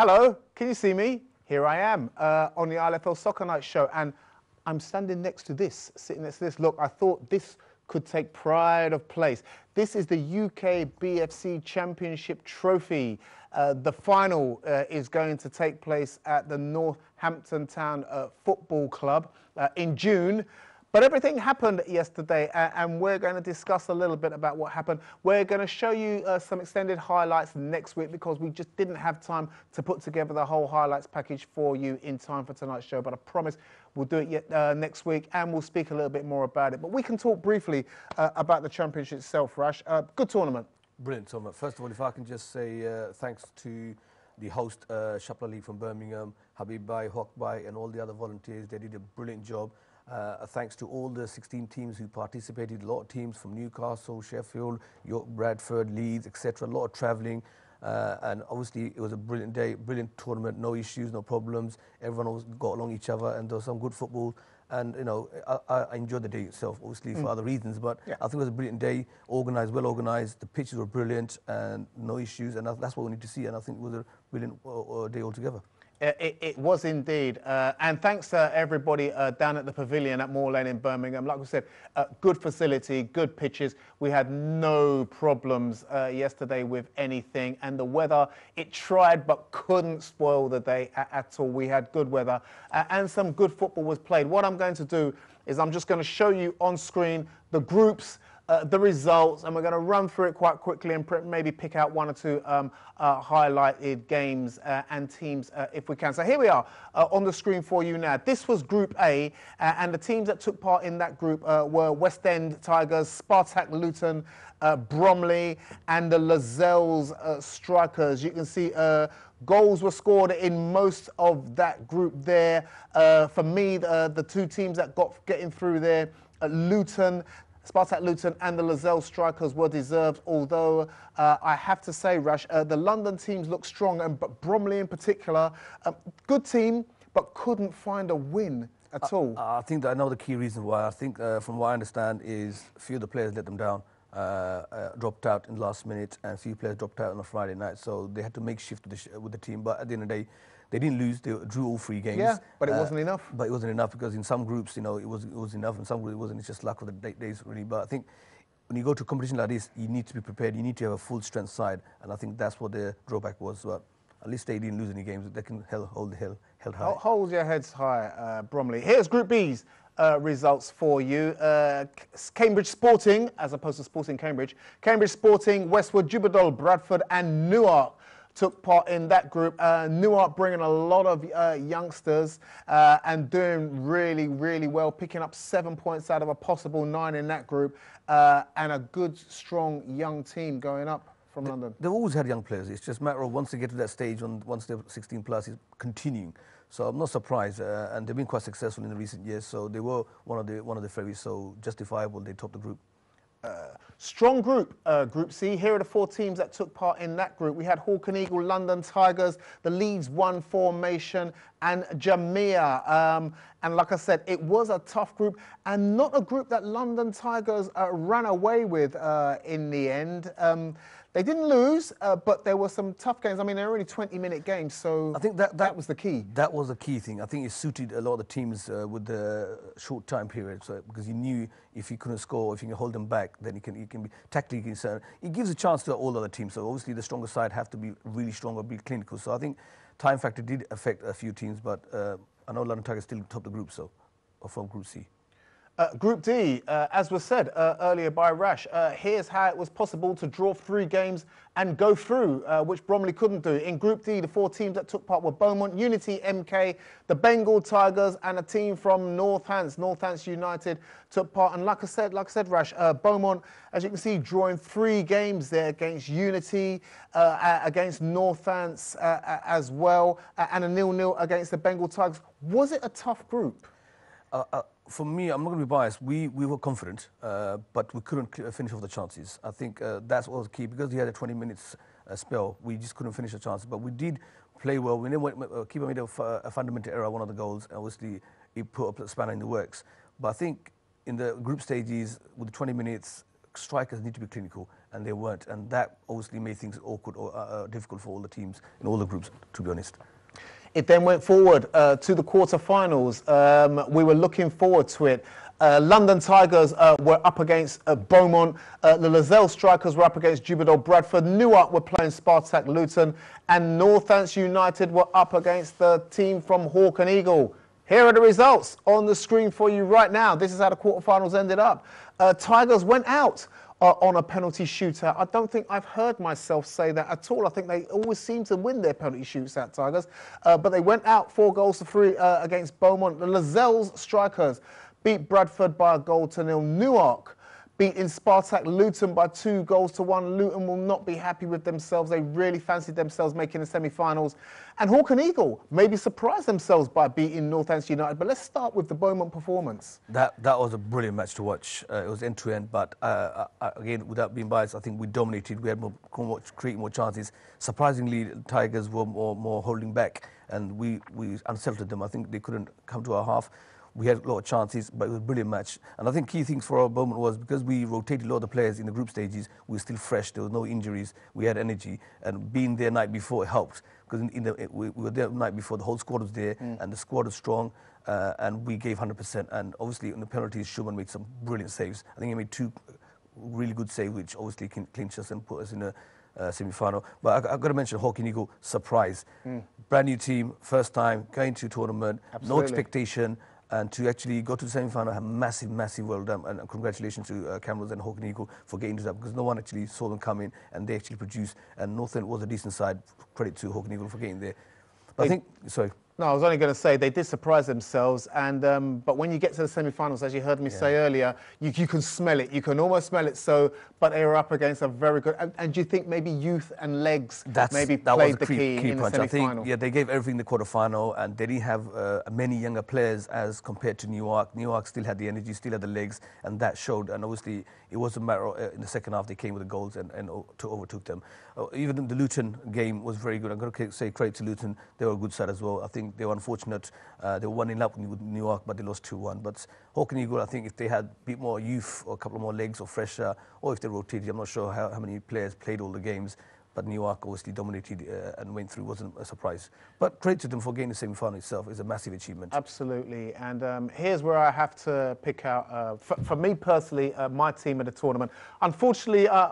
Hello, can you see me? Here I am uh, on the ILFL Soccer Night show, and I'm standing next to this, sitting next to this. Look, I thought this could take pride of place. This is the UK BFC Championship Trophy. Uh, the final uh, is going to take place at the Northampton Town uh, Football Club uh, in June. But everything happened yesterday, and we're going to discuss a little bit about what happened. We're going to show you uh, some extended highlights next week because we just didn't have time to put together the whole highlights package for you in time for tonight's show. But I promise we'll do it yet, uh, next week and we'll speak a little bit more about it. But we can talk briefly uh, about the championship itself, Rash. Uh, good tournament. Brilliant tournament. First of all, if I can just say uh, thanks to the host, uh, Shapla League from Birmingham, Habib Bai, Hawk Bai, and all the other volunteers. They did a brilliant job. Uh, thanks to all the 16 teams who participated, a lot of teams from Newcastle, Sheffield, York, Bradford, Leeds, etc. A lot of travelling. Uh, and obviously, it was a brilliant day, brilliant tournament, no issues, no problems. Everyone got along each other, and there was some good football. And you know, I, I enjoyed the day itself, obviously mm. for other reasons. But yeah. I think it was a brilliant day, organised, well organised. The pitches were brilliant, and no issues. And that's what we need to see. And I think it was a brilliant uh, uh day altogether. It, it, was indeed. Uh, and thanks to everybody uh, down at the pavilion at Moor Lane in Birmingham. Like we said, uh, good facility, good pitches. We had no problems uh, yesterday with anything. And the weather, it tried but couldn't spoil the day at, at all. We had good weather uh, and some good football was played. What I'm going to do is I'm just going to show you on screen the groups uh, the results, and we're going to run through it quite quickly and maybe pick out one or two um, uh, highlighted games uh, and teams uh, if we can. So here we are uh, on the screen for you now. This was Group A, uh, and the teams that took part in that group were West End Tigers, Spartak Luton, Bromley, and the Lascelles Strikers. You can see goals were scored in most of that group there. for me, the two teams that got getting through there, Luton Spartak Luton and the Lascelles strikers were deserved, although uh, I have to say, Rush, uh, the London teams look strong, and but Bromley in particular, uh, good team, but couldn't find a win at all. I think that I know the key reason why. I think, uh, from what I understand, is a few of the players let them down. Uh, uh, dropped out in the last minute, and a few players dropped out on a Friday night, so they had to make shift with the, with the team. But at the end of the day, they didn't lose. They drew all three games. Yeah, but it uh, wasn't enough. But it wasn't enough because in some groups, you know, it was it was enough. and some groups, it wasn't. It's just luck of the days, really. But I think when you go to a competition like this, you need to be prepared. You need to have a full strength side, and I think that's what the drawback was. But at least they didn't lose any games. They can hold the hill held high. Hold your heads high, uh, Bromley. Here's Group B's. Uh, results for you. Uh, Cambridge Sporting, as opposed to Sporting Cambridge, Cambridge Sporting, Westwood, Jubadol, Bradford, and Newark took part in that group. Uh, Newark bringing a lot of uh, youngsters uh, and doing really, really well, picking up seven points out of a possible nine in that group, uh, and a good, strong young team going up from they, London. They've always had young players. It's just a matter of once they get to that stage, on, once they're 16 plus, is continuing. So I'm not surprised, uh, and they've been quite successful in the recent years. So they were one of the one of the favorites. So justifiable, they topped the group. Uh, strong group, uh, Group C. Here are the four teams that took part in that group. We had Hawk and Eagle, London Tigers, the Leeds One Formation, and Jamia. Um, and like I said, it was a tough group and not a group that London Tigers uh, ran away with uh, in the end. Um, they didn't lose, uh, but there were some tough games. I mean, they're only 20-minute games, so I think that, that, that was the key. That was the key thing. I think it suited a lot of the teams uh, with the short time period, so because you knew if you couldn't score, if you can hold them back, then you can you can be tactically concerned. It gives a chance to all other teams. So obviously, the stronger side have to be really strong or be clinical. So I think time factor did affect a few teams, but uh, I know London Tigers still top the group, so or from Group C. Uh, group D, uh, as was said uh, earlier by Rash, uh, here's how it was possible to draw three games and go through, uh, which Bromley couldn't do. In Group D, the four teams that took part were Beaumont, Unity, MK, the Bengal Tigers, and a team from Northants. Northants United took part, and like I said, like I said, Rash, uh, Beaumont, as you can see, drawing three games there against Unity, against Northants as well, and a nil-nil against the Bengal Tigers. Was it a tough group? For me, I'm not going to be biased. We, we were confident, uh, but we couldn't finish off the chances. I think uh, that's what was key. Because we had a 20 minutes uh, spell, we just couldn't finish the chances. But we did play well. We never, uh, keeper made a, a fundamental error, one of the goals. Obviously, he put a spanner in the works. But I think in the group stages, with the 20 minutes, strikers need to be clinical, and they weren't. And that obviously made things awkward or uh, uh, difficult for all the teams in all the groups, to be honest. It then went forward uh, to the quarterfinals. Um, we were looking forward to it. Uh, London Tigers uh, were up against uh, Beaumont. Uh, the Lozelle Strikers were up against Jubadol Bradford. Newark were playing Spartak Luton. And Northants United were up against the team from Hawk and Eagle. Here are the results on the screen for you right now. This is how the quarterfinals ended up. Uh, Tigers went out uh, on a penalty shootout. I don't think I've heard myself say that at all. I think they always seem to win their penalty shootout, Tigers. Uh, but they went out four goals to three uh, against Beaumont. The Lozelle's strikers beat Bradford by a goal to nil. Newark beating Spartak Luton by two goals to one. Luton will not be happy with themselves. They really fancied themselves making the semi-finals. And Hawk and Eagle maybe surprised themselves by beating Northants United. But let's start with the Beaumont performance. That that was a brilliant match to watch. Uh, it was end to end, but uh, uh, again, without being biased, I think we dominated. We had more, more more chances. Surprisingly, Tigers were more more holding back, and we we unsettled them. I think they couldn't come to our half we had a lot of chances, but it was a brilliant match. And I think key things for our moment was because we rotated a lot of the players in the group stages, we were still fresh, there were no injuries, we had energy, and being there night before helped. Because in, in the, we, we, were there the night before, the whole squad was there, mm. and the squad was strong, uh, and we gave 100%. And obviously, in the penalties, Schumann made some brilliant saves. I think he made two really good saves, which obviously clinched us and put us in a uh, semi-final. But I, have got to mention Hawk and Eagle surprise. Mm. Brand new team, first time going to tournament, Absolutely. no expectation and to actually go to the semi-final, have massive, massive well done, and congratulations to uh, Camrose and Hawk Eagle for getting to that because no one actually saw them coming, and they actually produced. And Northern was a decent side. Credit to Hawk Eagle for getting there. But I think sorry. No, I was only going to say they did surprise themselves, and um, but when you get to the semi-finals, as you heard me yeah. say earlier, you, you can smell it. You can almost smell it. So, but they were up against a very good. And, and do you think maybe youth and legs That's, maybe that played the key, key in punch. the semi-final? I think yeah, they gave everything in the quarter-final, and they didn't have uh, many younger players as compared to Newark. Newark still had the energy, still had the legs, and that showed. And obviously, it was a matter of, uh, in the second half they came with the goals and, and to overtook them. Uh, even the Luton game was very good. I'm going to say credit to Luton. They were a good side as well. I think they were unfortunate uh, they were one in up with Newark, but they lost 2-1. But Hawk Eagle, I think if they had a bit more youth or a couple more legs or fresher, or if they rotated, I'm not sure how, how many players played all the games. But Newark obviously dominated uh, and went through, wasn't a surprise. But credit to them for getting the semi-final itself is a massive achievement. Absolutely. And um, here's where I have to pick out, uh, for, for, me personally, uh, my team at the tournament. Unfortunately, uh,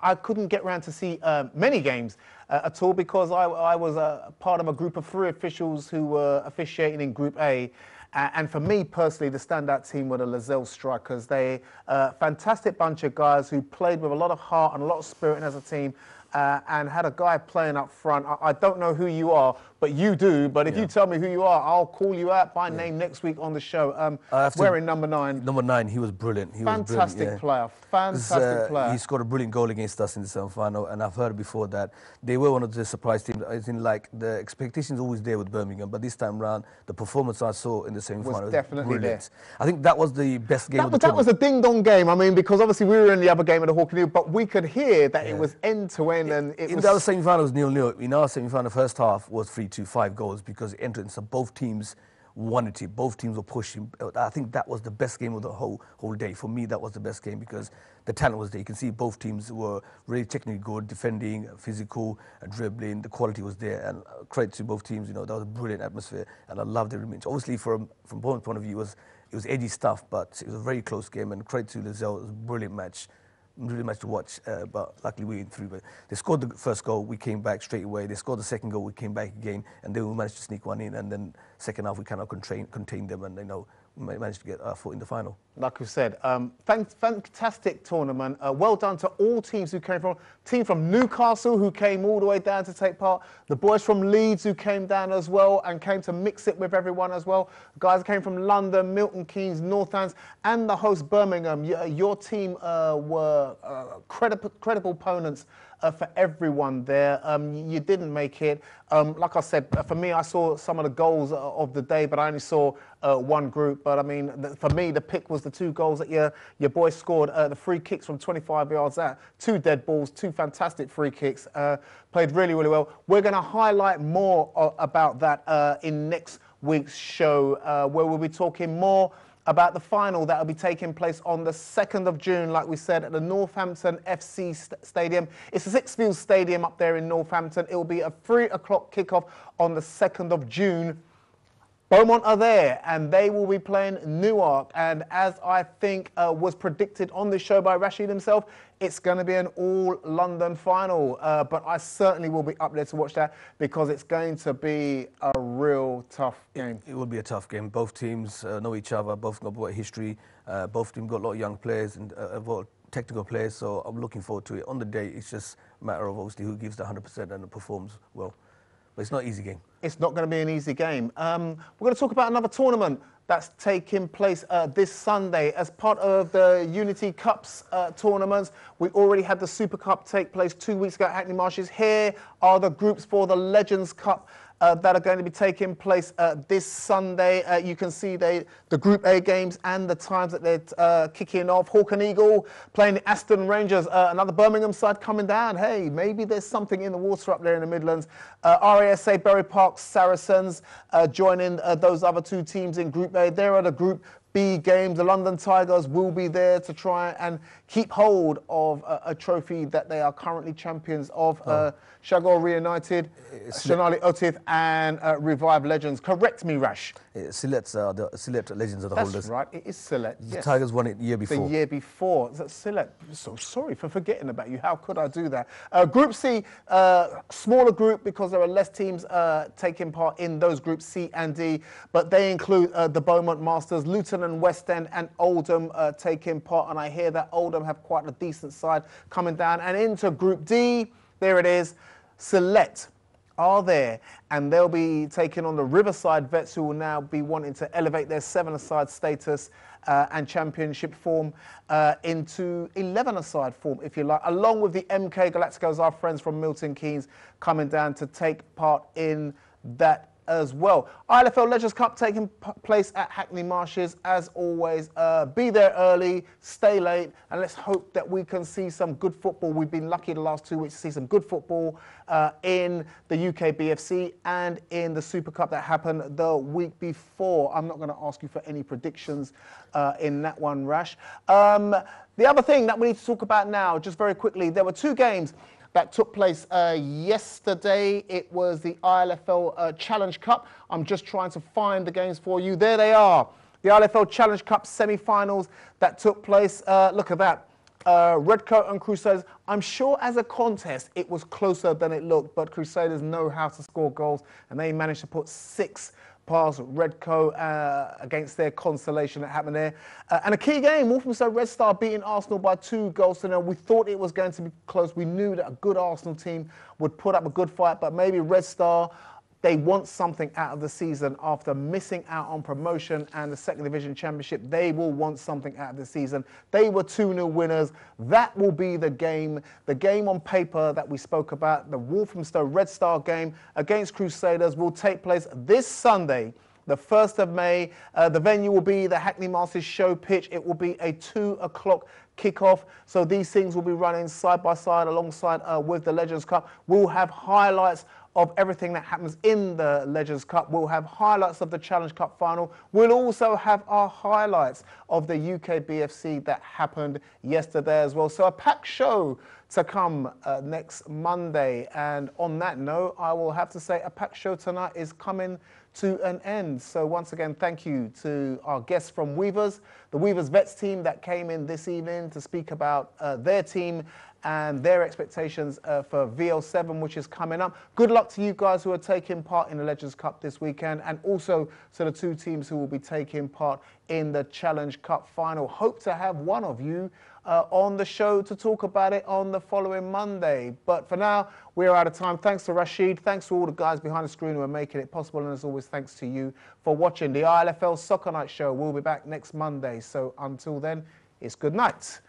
I couldn't get around to see uh, many games uh, at all because I, I was a part of a group of three officials who were officiating in Group A. and for me personally, the standout team were the Lozelle Strikers. They a fantastic bunch of guys who played with a lot of heart and a lot of spirit as a team. Uh, and had a guy playing up front. I, I, don't know who you are, but you do. But if yeah. you tell me who you are, I'll call you out by yeah. name next week on the show. Um, wearing number nine. Number nine, he was brilliant. He fantastic was brilliant, yeah. player. Fantastic uh, player. He scored a brilliant goal against us in the semi-final, and I've heard before that they were one of the surprise teams. As in, like the expectations always there with Birmingham, but this time round, the performance I saw in the semi-final was, definitely brilliant. There. I think that was the best game. That, of the that was a ding-dong game. I mean, because obviously we were in the other game of the Hawk and but we could hear that it was end-to-end, and it in was. the other semi-final was nil-nil. In our semi-final, first half was 3-2, five goals because the entrance of both teams wanted it. Both teams were pushing. I think that was the best game of the whole whole day. For me, that was the best game because the talent was there. You can see both teams were really technically good, defending, physical, dribbling. The quality was there, and uh, credit to both teams. You know, that was a brilliant atmosphere, and I loved every minute. Obviously, from from both point of view, it was it was edgy stuff, but it was a very close game, and credit to Lozelle. It was a brilliant match really much to watch, uh, but luckily we went through. But they scored the first goal, we came back straight away. They scored the second goal, we came back again, and then we managed to sneak one in. And then second half, we of contain, contained them, and you know managed to get our foot in the final. Like we said, um, fantastic tournament. Uh, well done to all teams who came from. Team from Newcastle who came all the way down to take part. The boys from Leeds who came down as well and came to mix it with everyone as well. Guys came from London, Milton Keynes, Northants, and the host Birmingham. Your, your team uh, were uh, credible, credible opponents uh, for everyone there. Um, you didn't make it. Um, like I said, uh, for me, I saw some of the goals uh, of the day, but I only saw uh, one group. But I mean, the, for me, the pick was the two goals that your your boys scored. Uh, the free kicks from 25 yards out, two dead balls, two fantastic free kicks. Uh, played really, really well. We're going to highlight more about that in next week's show, where we'll be talking more about the final that will be taking place on the 2nd of June, like we said, at the Northampton FC st- Stadium. It's a Sixfields Stadium up there in Northampton. It will be a 3 o'clock kickoff on the 2nd of June. Beaumont are there and they will be playing Newark. And as I think uh, was predicted on this show by Rashid himself, it's going to be an all London final. Uh, but I certainly will be up there to watch that because it's going to be a real tough game. It will be a tough game. Both teams uh, know each other, both got a history, uh, both teams got a lot of young players and uh, technical players. So I'm looking forward to it. On the day, it's just a matter of obviously who gives the 100% and performs well. But it's not an easy game. It's not going to be an easy game. Um, we're going to talk about another tournament that's taking place uh, this Sunday as part of the Unity Cups uh, tournaments. We already had the Super Cup take place two weeks ago at Hackney Marshes. Here are the groups for the Legends Cup uh, that are going to be taking place uh, this Sunday. Uh, you can see they, the Group A games and the times that they're uh, kicking off. Hawk and Eagle playing the Aston Rangers, uh, another Birmingham side coming down. Hey, maybe there's something in the water up there in the Midlands. Uh, RASA Bury Park Saracens joining those other two teams in Group A. There are the Group B games. The London Tigers will be there to try and keep hold of a, a trophy that they are currently champions of. Oh. Uh, Shagor Reunited, Shanali Otif, and uh, Revive Legends. Correct me, Rash. Silet's uh, the Silet Legends are the That's holders. That's right, it is Silet. The yes. Tigers won it the year before. The year before. Silet, so sorry for forgetting about you. How could I do that? Uh, group C, uh, smaller group because there are less teams uh, taking part in those groups C and D, but they include uh, the Beaumont Masters, Luton and West End, and Oldham taking part. And I hear that Oldham have quite a decent side coming down. And into Group D, there it is. Select are there and they'll be taking on the Riverside Vets who will now be wanting to elevate their seven-a-side status uh, and championship form uh, into 11-a-side form, if you like, along with the MK Galacticos, our friends from Milton Keynes, coming down to take part in that as well. ILFL Legends Cup taking place at Hackney Marshes. As always, uh, be there early, stay late, and let's hope that we can see some good football. We've been lucky the last two weeks to see some good football uh, in the UK BFC and in the Super Cup that happened the week before. I'm not going to ask you for any predictions uh, in that one, Rash. Um, the other thing that we need to talk about now, just very quickly, there were two games that took place uh, yesterday. It was the ILFL uh, Challenge Cup. I'm just trying to find the games for you. There they are. The ILFL Challenge Cup semi-finals that took place. Uh, look at that. Uh, Redcoat and Crusaders. I'm sure as a contest it was closer than it looked, but Crusaders know how to score goals, and they managed to put six past Redco uh, against their consolation that happened there. Uh, and a key game, Walthamstow Red Star beating Arsenal by two goals to nil. We thought it was going to be close. We knew that a good Arsenal team would put up a good fight, but maybe Red Star they want something out of the season after missing out on promotion and the second division championship. They will want something out of the season. They were 2 0 winners. That will be the game, the game on paper that we spoke about. The Walthamstow Red Star game against Crusaders will take place this Sunday the 1st of May. Uh, the venue will be the Hackney Marshes show pitch. It will be a 2 o'clock kickoff. So these things will be running side by side alongside uh, with the Legends Cup. We'll have highlights of everything that happens in the Legends Cup. We'll have highlights of the Challenge Cup final. We'll also have our highlights of the UK BFC that happened yesterday as well. So a packed show to come uh, next Monday. And on that note, I will have to say a packed show tonight is coming to an end. So once again, thank you to our guests from Weavers, the Weavers Vets team that came in this evening to speak about uh, their team and their expectations uh, for VL7, which is coming up. Good luck to you guys who are taking part in the Legends Cup this weekend, and also to the two teams who will be taking part in the Challenge Cup final. Hope to have one of you uh, on the show to talk about it on the following Monday. But for now, we're out of time. Thanks to Rashid. Thanks to all the guys behind the screen who are making it possible. And as always, thanks to you for watching the ILFL Soccer Night Show. We'll be back next Monday. So until then, it's good night.